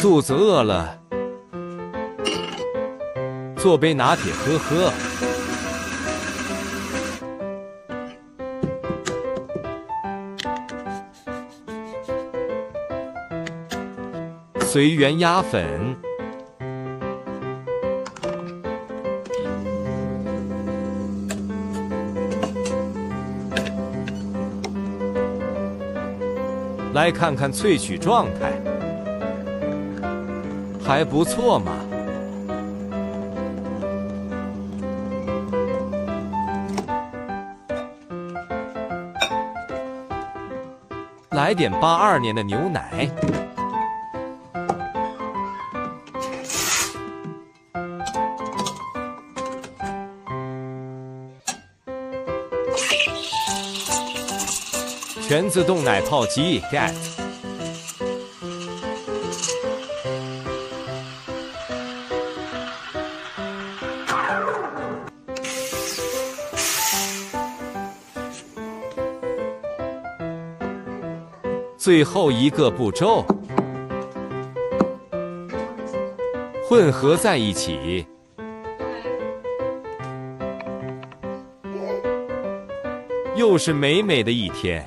肚子饿了，做杯拿铁喝喝。随缘压粉。来看看萃取状态，还不错嘛。来点八二年的牛奶。全自动奶泡机 Get，最后一个步骤，混合在一起。又是美美的一天。